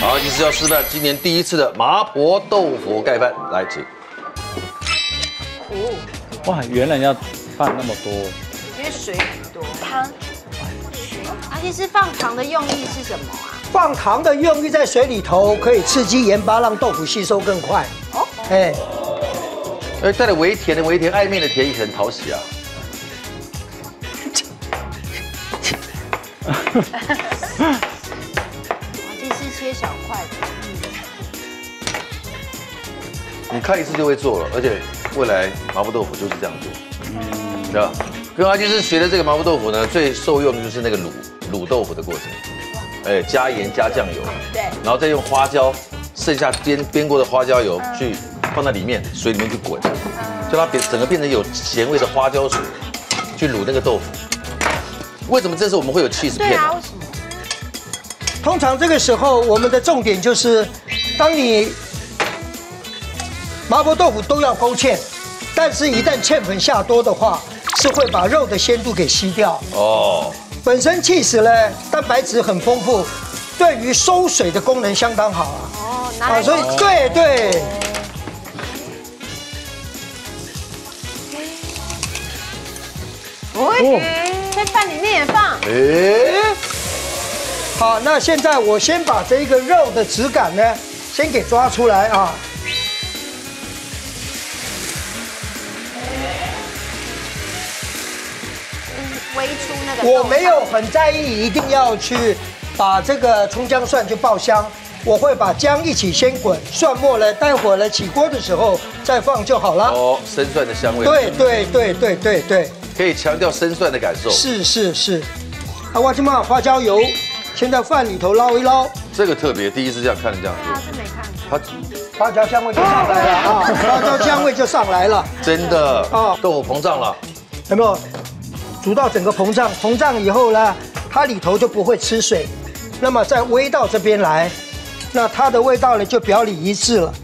好，医师要示范今年第一次的麻婆豆腐盖饭，来请。哇，原来要放那么多，因为水很多汤。而且是放糖的用意是什么啊？放糖的用意在水里头可以刺激盐巴，让豆腐吸收更快。哦，哎，哎，带了微甜的微甜，暧昧的甜，也很讨喜啊。切小块的。你看一次就会做了，而且未来麻婆豆腐就是这样做，对吧？跟阿基师学的这个麻婆豆腐呢，最受用的就是那个卤卤豆腐的过程。哎，加盐加酱油，对，然后再用花椒，剩下煸煸过的花椒油去放在里面，水里面去滚，就它变整个变成有咸味的花椒水，去卤那个豆腐。为什么这次我们会有 cheese 片？对啊，为什么？通常这个时候我们的重点就是，当你麻婆豆腐都要勾芡，但是一旦芡粉下多的话，是会把肉的鲜度给吸掉。哦。本身气死呢，蛋白质很丰富，对于收水的功能相当好啊。哦，啊，所以对对。哦，在饭里面也放。哎，好，那现在我先把这个肉的质感呢，先给抓出来啊。我没有很在意，一定要去把这个葱姜蒜去爆香。我会把姜一起先滚，蒜末呢，待会儿呢起锅的时候再放就好了。哦，生蒜的香味。对对对对对对，可以强调生蒜的感受。是是是。啊，我先把花椒油先在饭里头捞一捞。这个特别，第一次这样看这样做。他是没看。他花椒香味就上来了啊！花椒香味就上来了。真的啊，豆腐膨胀了，有没有？煮到整个膨胀，膨胀以后呢，它里头就不会吃水，那么再煨到这边来，那它的味道呢就表里一致了。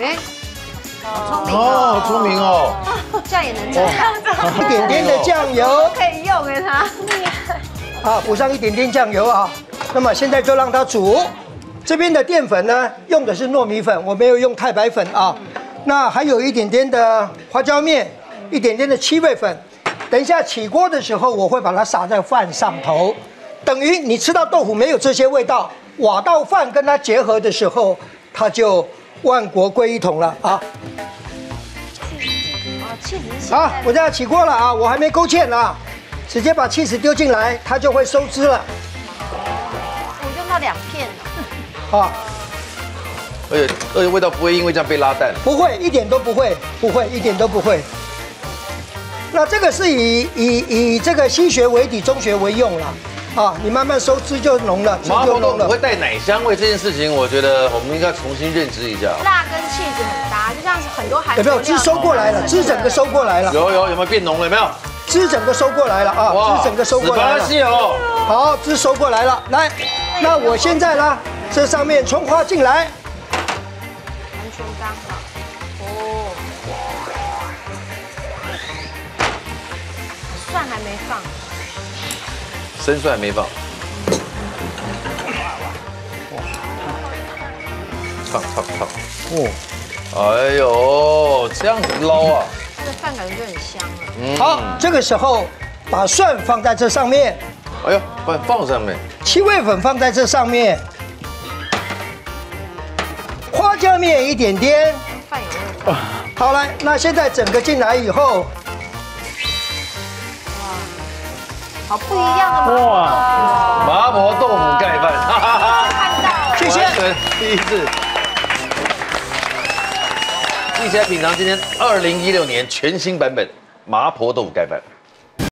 哎，好聪明哦，聪明哦，这样也能 这样，一点点的酱油可以用给它，厉害。好，补上一点点酱油啊，那么现在就让它煮。这边的淀粉呢，用的是糯米粉，我没有用太白粉啊。那还有一点点的花椒面。一点点的七味粉，等一下起锅的时候，我会把它撒在饭上头，等于你吃到豆腐没有这些味道，瓦到饭跟它结合的时候，它就万国归一统了啊！好，我这样起锅了啊，我还没勾芡呢，直接把气死丢进来，它就会收汁了。我用到两片了。啊，而且而且味道不会因为这样被拉淡，不会，一点都不会，不会，一点都不会。那这个是以以以这个西学为底，中学为用了，啊，你慢慢收汁就浓了，麻婆豆腐会带奶香味这件事情，我觉得我们应该重新认知一下。辣跟气质很搭，就像是很多韩有没有汁收过来了？汁整个收过来了。有有有没有变浓了？有没有？汁整个收过来了啊！汁整个收过来了。哦。好，汁收过来了。来，那我现在呢？这上面葱花进来。完全刚好。哦，蒜还没放生蒜没放，烫烫烫！哦，哎呦，这样子捞啊，这饭感觉就很香了。好，这个时候把蒜放在这上面。哎呦，放放上面。七味粉放在这上面，花椒面一点点。饭有味。好来，那现在整个进来以后。好不一样的哇！麻婆豆腐盖饭，看到，谢谢，第一次，一起来品尝今天二零一六年全新版本麻婆豆腐盖饭。